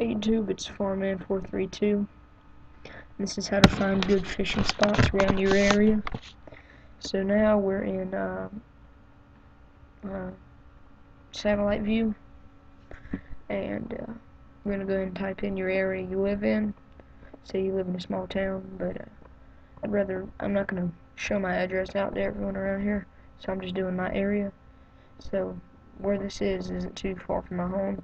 YouTube, it's Farman432. This is how to find good fishing spots around your area. So now we're in uh, uh, satellite view, and uh, we're gonna go ahead and type in your area you live in. Say you live in a small town, but uh, I'd rather I'm not gonna show my address out to everyone around here, so I'm just doing my area. So where this is isn't too far from my home,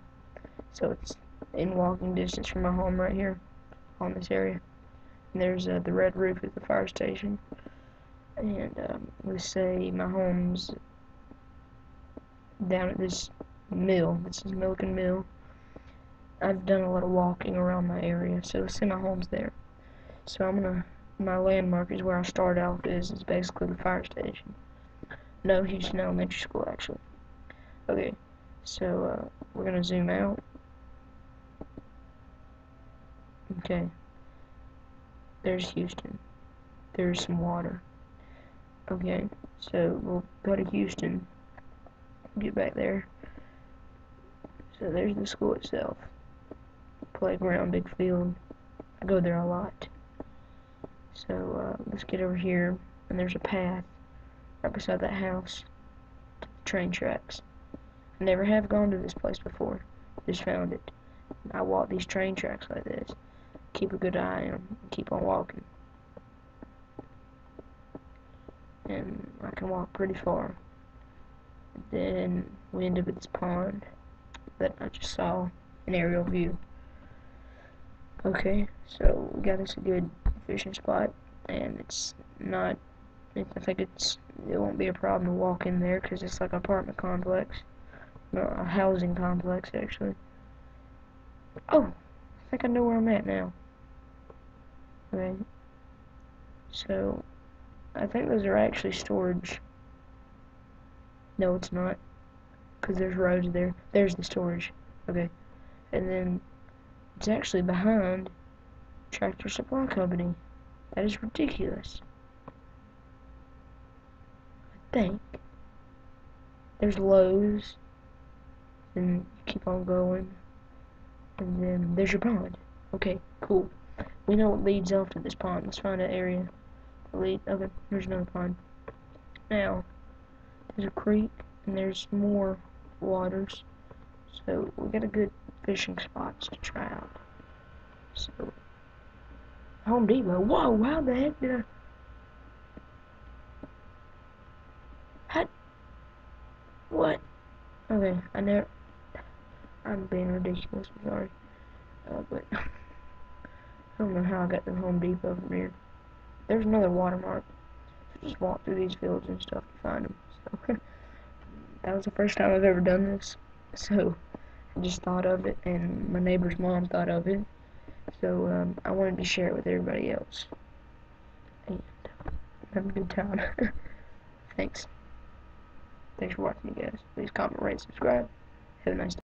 so it's in walking distance from my home right here on this area. And there's uh, the red roof of the fire station. And um, let's say my home's down at this mill. This is Milliken Mill. I've done a lot of walking around my area, so let's say my home's there. So I'm gonna, my landmark is where I start out is, is basically the fire station. No, Houston Elementary School actually. Okay, so uh, we're gonna zoom out Okay. There's Houston. There's some water. Okay, so we'll go to Houston. Get back there. So there's the school itself. Playground, big field. I go there a lot. So uh, let's get over here, and there's a path right beside that house to the train tracks. I never have gone to this place before. Just found it. I walk these train tracks like this keep a good eye on keep on walking. And I can walk pretty far. Then we end up at this pond that I just saw an aerial view. Okay, so we got us a good fishing spot, and it's not. I think it's it won't be a problem to walk in there because it's like an apartment complex, no, a housing complex actually. Oh, I think I know where I'm at now. Right. So, I think those are actually storage. No, it's not. Because there's roads there. There's the storage. Okay. And then, it's actually behind Tractor Supply Company. That is ridiculous. I think. There's Lowe's. And keep on going. And then there's your pond. Okay, cool. We know what leads off to this pond. Let's find an area. Lead. Okay, there's another pond. Now, there's a creek, and there's more waters. So, we got a good fishing spots to try out. So, Home Depot. Whoa, how the heck did I... How... What? Okay, I never... I'm being ridiculous, I'm sorry. Uh, but... I don't know how I got to Home Depot from here. There's another watermark. Just walk through these fields and stuff to find them. So that was the first time I've ever done this. So I just thought of it, and my neighbor's mom thought of it. So um, I wanted to share it with everybody else. And have a good time. Thanks. Thanks for watching, you guys. Please comment, rate, subscribe. Have a nice day.